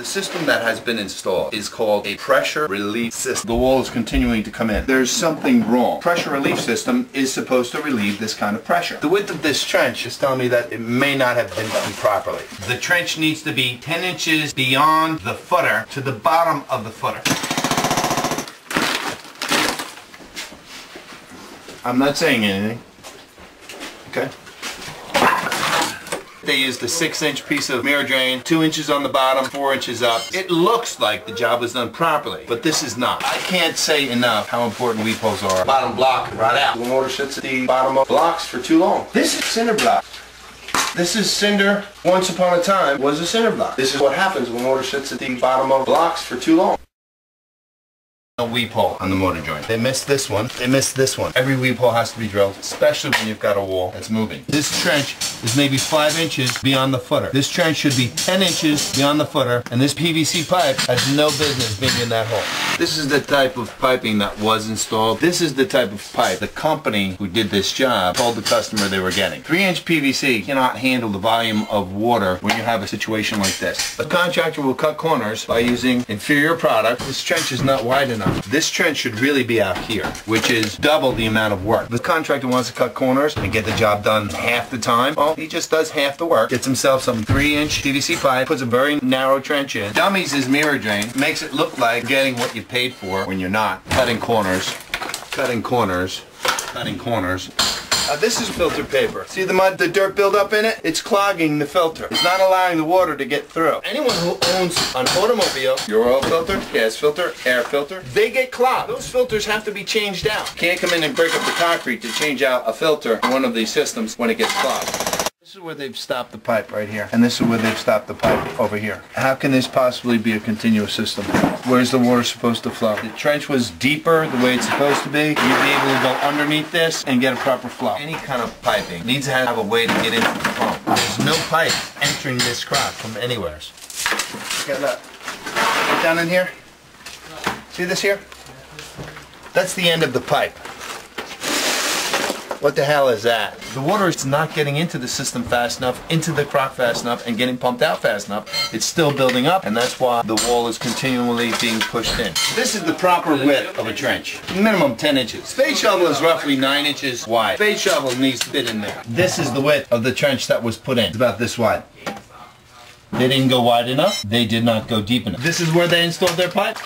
The system that has been installed is called a pressure relief system. The wall is continuing to come in. There's something wrong. Pressure relief system is supposed to relieve this kind of pressure. The width of this trench is telling me that it may not have been done properly. The trench needs to be 10 inches beyond the footer to the bottom of the footer. I'm not saying anything. Okay. They used a six inch piece of Miradrain, two inches on the bottom, four inches up. It looks like the job was done properly, but this is not. I can't say enough how important weep holes are. Bottom block right out. The motor sits at the bottom of blocks for too long. This is cinder block. This is cinder, once upon a time, was a cinder block. This is what happens when motor sits at the bottom of blocks for too long a weep hole on the motor joint. They missed this one. They missed this one. Every weep hole has to be drilled, especially when you've got a wall that's moving. This trench is maybe 5 inches beyond the footer. This trench should be 10 inches beyond the footer, and this PVC pipe has no business being in that hole. This is the type of piping that was installed. This is the type of pipe the company who did this job told the customer they were getting. 3 inch PVC cannot handle the volume of water when you have a situation like this. The contractor will cut corners by using inferior product. This trench is not wide enough this trench should really be out here, which is double the amount of work. The contractor wants to cut corners and get the job done half the time. Well, he just does half the work. Gets himself some 3-inch PVC pipe, puts a very narrow trench in, dummies his Miradrain, makes it look like getting what you paid for when you're not. Cutting corners, cutting corners, cutting corners. This is filter paper. See the mud, the dirt buildup in it? It's clogging the filter. It's not allowing the water to get through. Anyone who owns an automobile, your oil filter, gas filter, air filter, they get clogged. Those filters have to be changed out. Can't come in and break up the concrete to change out a filter in one of these systems when it gets clogged. This is where they've stopped the pipe right here. And this is where they've stopped the pipe over here. How can this possibly be a continuous system? Where's the water supposed to flow? The trench was deeper the way it's supposed to be. You'd be able to go underneath this and get a proper flow. Any kind of piping needs to have a way to get into the pump. There's no pipe entering this crotch from anywhere. At that. Down in here. See this here? That's the end of the pipe. What the hell is that? The water is not getting into the system fast enough, into the crock fast enough, and getting pumped out fast enough. It's still building up, and that's why the wall is continually being pushed in. This is the proper width of a trench. Minimum 10 inches. Spade shovel is roughly 9 inches wide. Spade shovel needs to fit in there. This is the width of the trench that was put in. It's about this wide. They didn't go wide enough. They did not go deep enough. This is where they installed their pipe.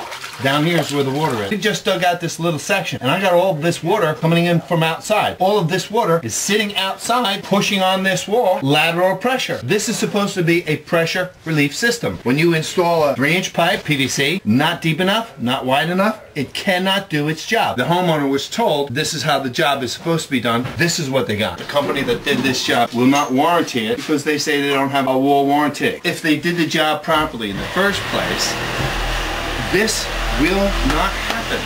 Down here is where the water is. We just dug out this little section and I got all this water coming in from outside. All of this water is sitting outside pushing on this wall lateral pressure. This is supposed to be a pressure relief system. When you install a 3 inch pipe, PVC, not deep enough, not wide enough, it cannot do its job. The homeowner was told this is how the job is supposed to be done. This is what they got. The company that did this job will not warranty it because they say they don't have a wall warranty. If they did the job properly in the first place, this will not happen.